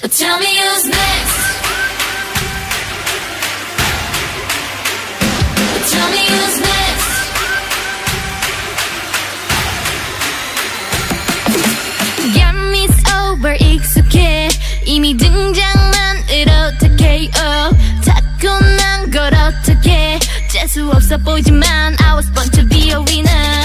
Tell me who's next. Tell me who's next. Yummy over 익숙해 이미 등장만으로 다 KO 타고난 걸 어떻게 재수 없어 보이지만 I was born to be a winner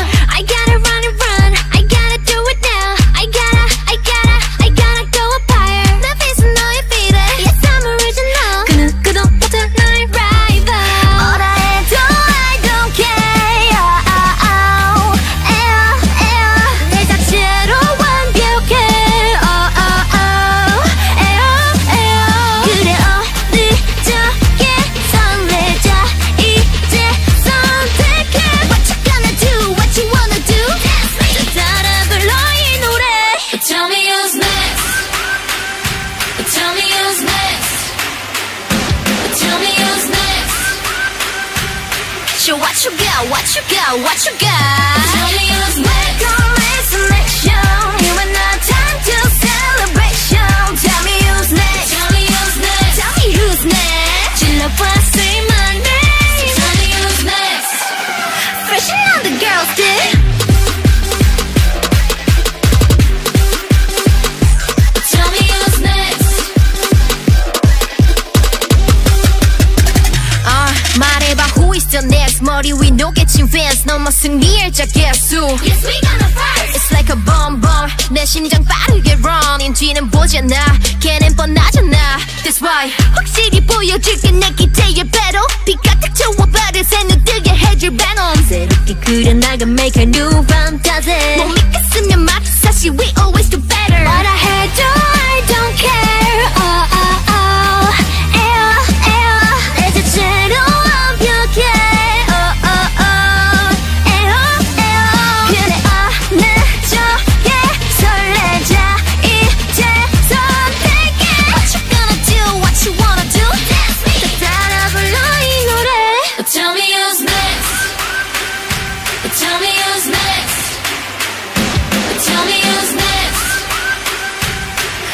the next. 머리 위 녹여진 fans 넘어 승리의자 개수 Yes we gonna fight. It's like a bomb bomb. 내 심장 빠르게 run. 인지는 보잖아. 걔는 뻔하잖아. That's why. 확실히 보여줄게. 내 기대의 battle. 비가 딱 좋아 발을 새는 뜨게 해줄 venom 새롭게 그려나가 make a new fantasy 못 믿겠으면 마치 사실 we always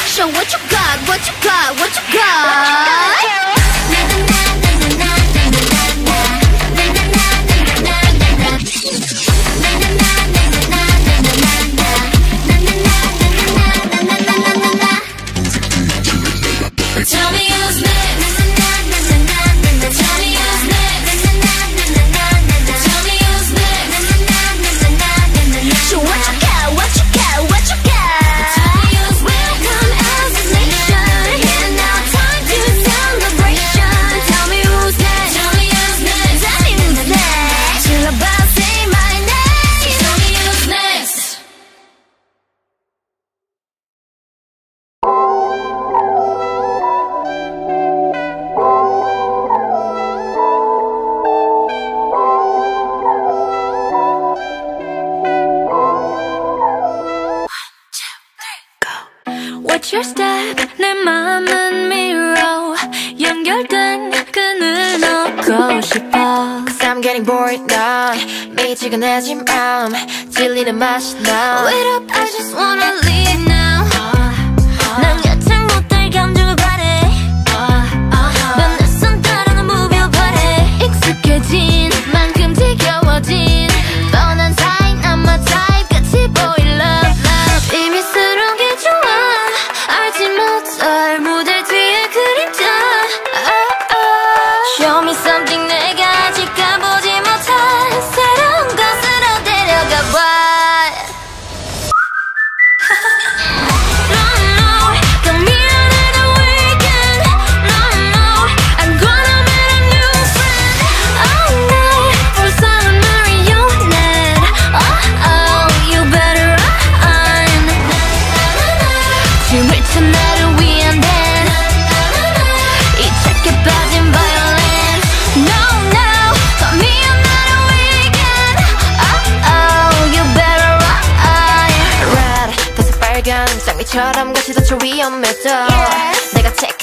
So what you got, what you got, what you got? What you got? 지금 내집 마음 질리는 맛이 나. Wait up I just want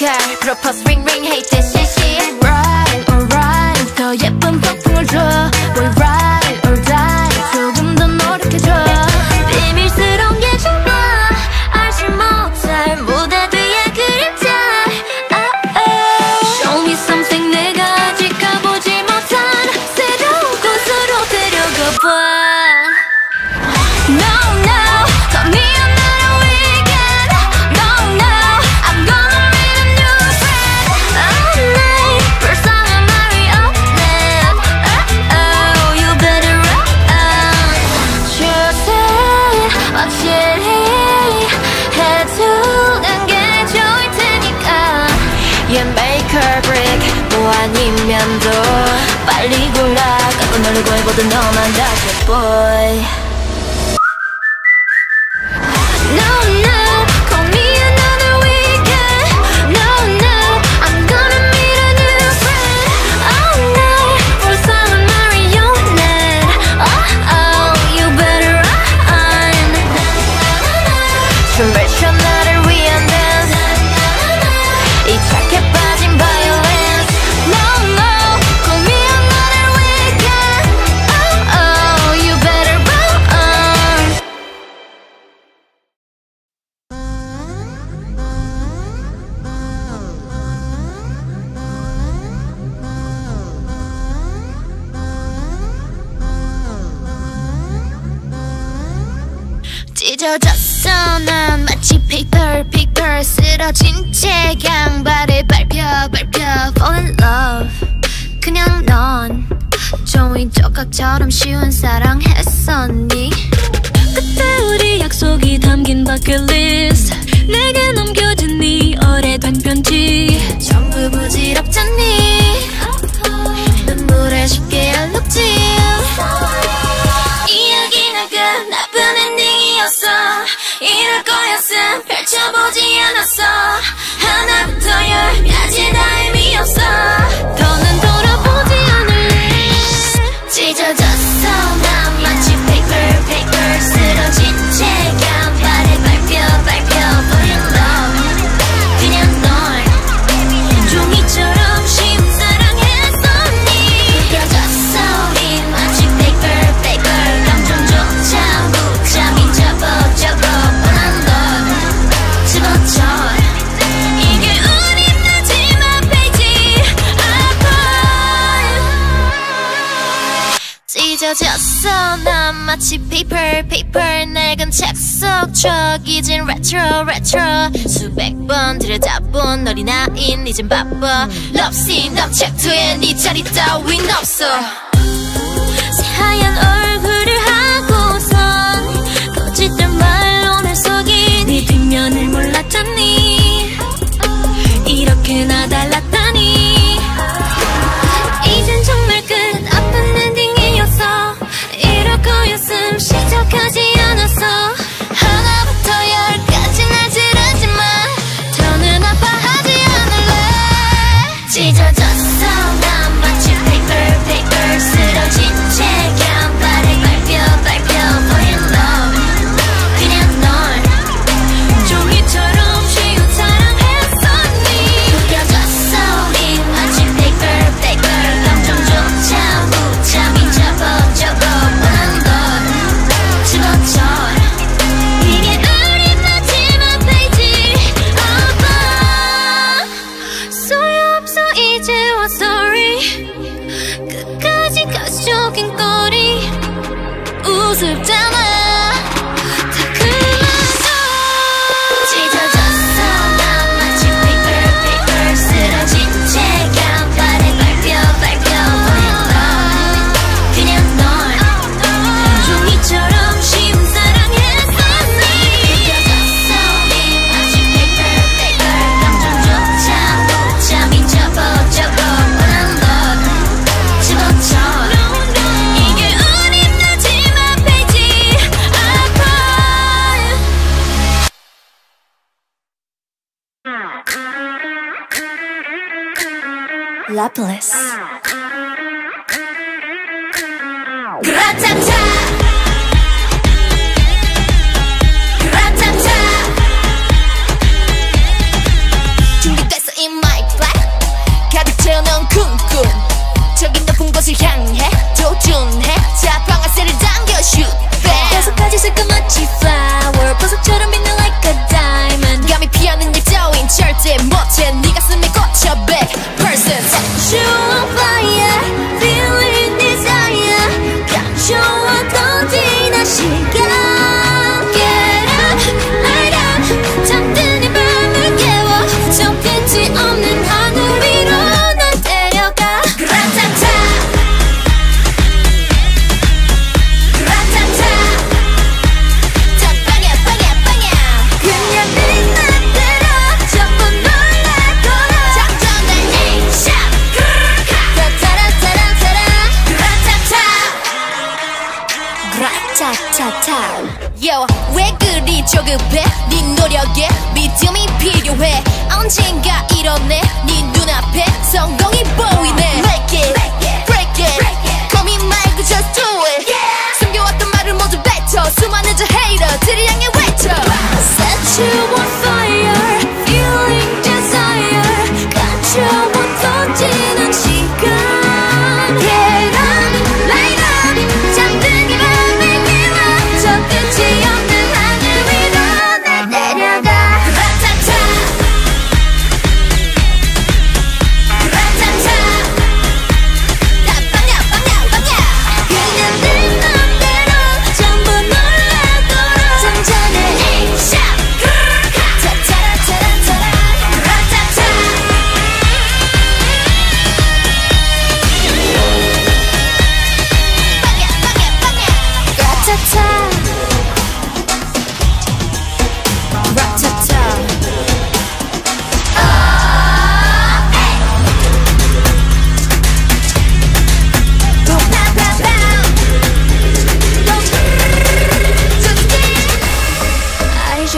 girl 프로포스 ring ring hate this shit shit Run run 더 예쁜 폭풍을 줘 Boy run 맘도 빨리 골라 갖고 놀고 해보던 너만 다시 boy 찢어졌어. 난 마치 paper paper 쓰러진 채 양발에 밟혀 밟혀 fall in love. 그냥 넌 종이 조각처럼 쉬운 사랑했었니? 그때 우리 약속이 담긴 버킷리스트 내게 넘겨진 네 오래된 편지. 전부 부질없잖니? 눈물에 쉽게 알록지 열까지 다 의미 없어. 더는 돌아보지 않을래. 찢어졌 잊은 retro retro. 수백 번 들여다본 어린아인 이젠 바빠 scene 넌 챕터에 네 자리 따윈 없어. 새하얀 얼굴 Laplace 그라타타 그라타타 준비됐어 in my black 가득 채워놓은 꿈꿈 저기 높은 곳을 향해 도전해. 자 방아쇠를 당겨 shoot back 여섯 가지 새까맣지 flower. 보석처럼 빛나 like a diamond. 감히 피하는 일 따윈 절대 못해 네 가슴에 꽂혀 100% Set you on fire 급해. 네 노력에 믿음이 필요해. 언젠가 이뤄내.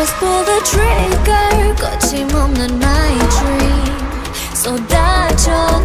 just pull the trigger 거침없는 my dream. 쏟아져내려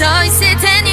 そして手に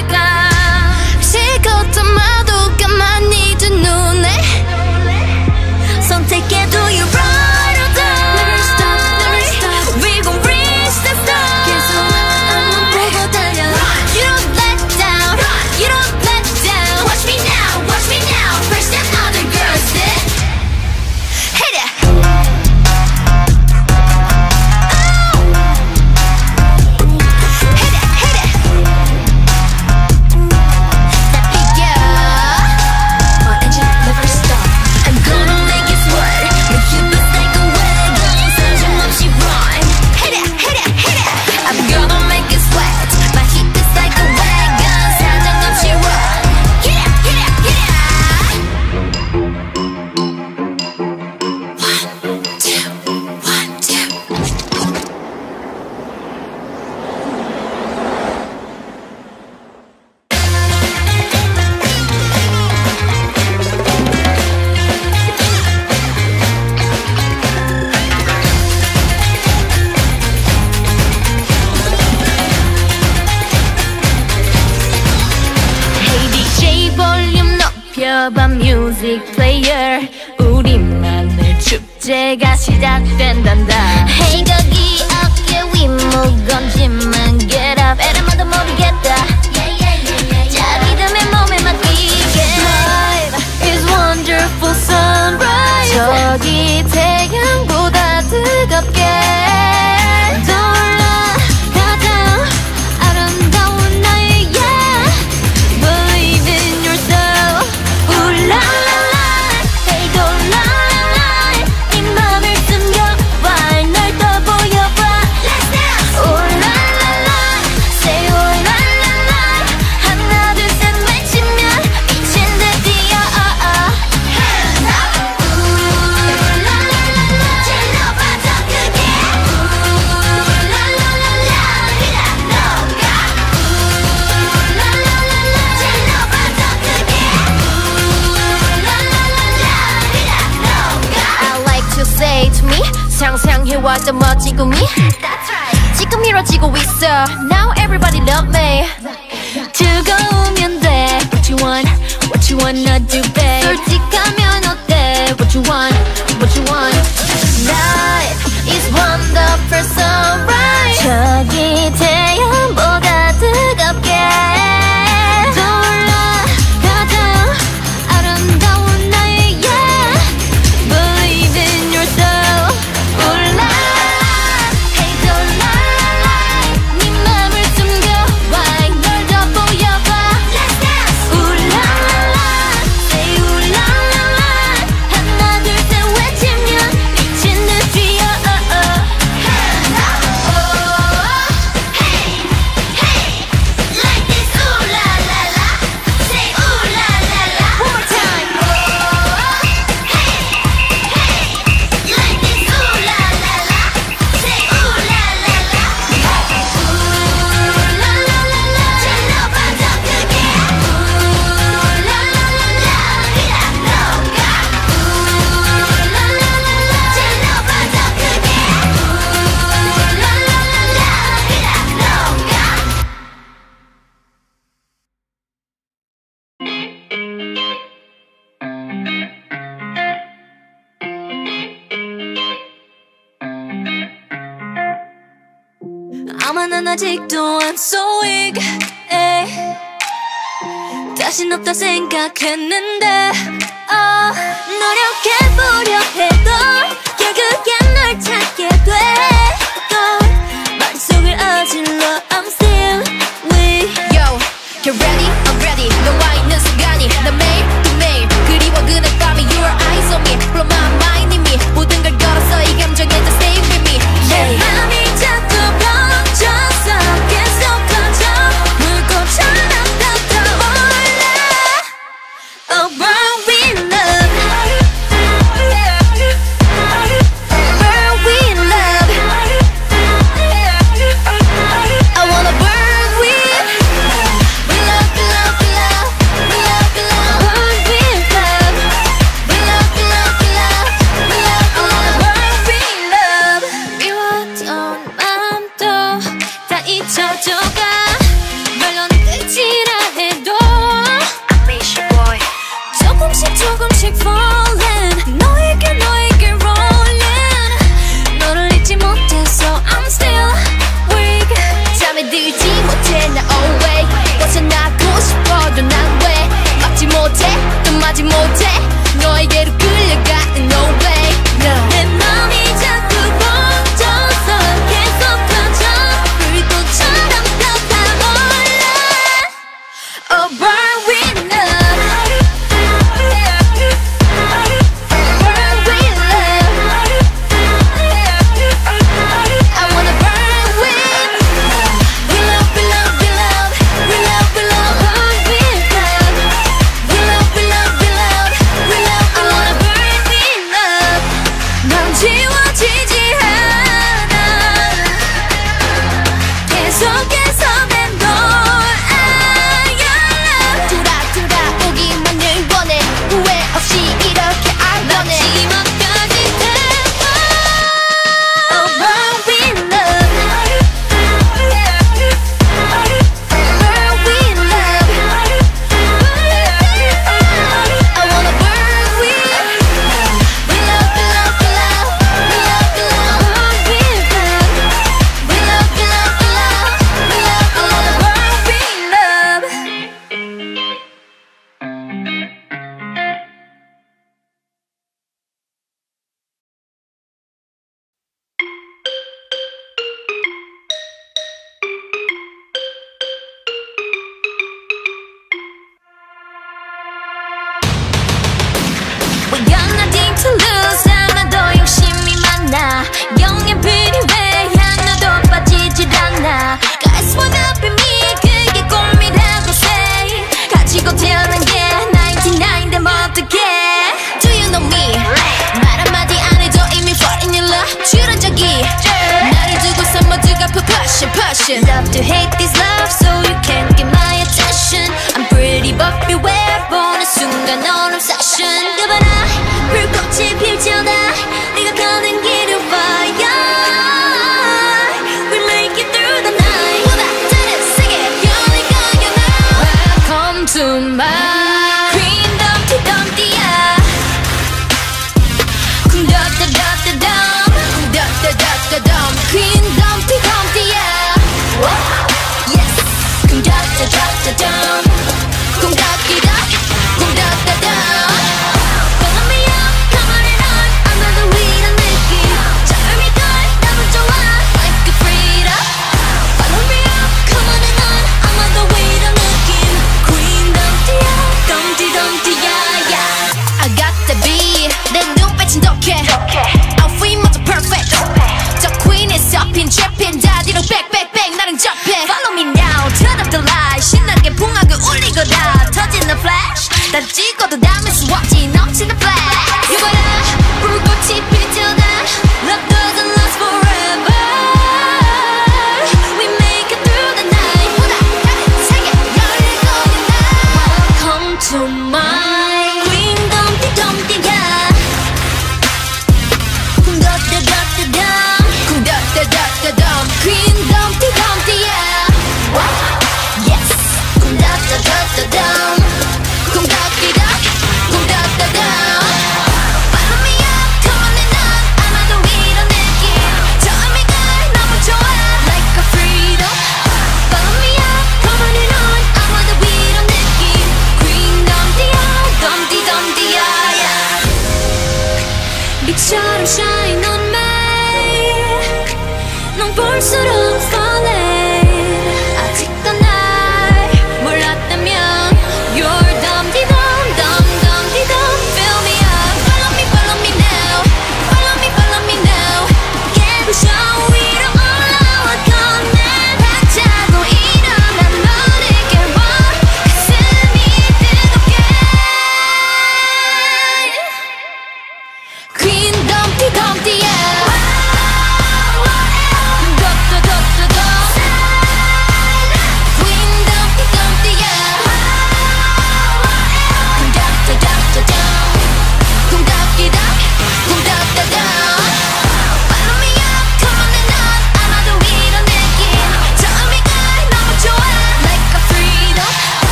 좋아져 멋지궁이 right. 지금 이뤄지고 있어 Now everybody love me 뜨거우면 돼 What you want What you wanna do babe 솔직하면 어때 What you want What you want Life is wonderful so right 저기 태양보다 뜨겁게 아마난 아직도 I'm so weak 에이. 다신 없다 생각했는데 oh. 노력해보려 해도 결국엔 널 찾게 돼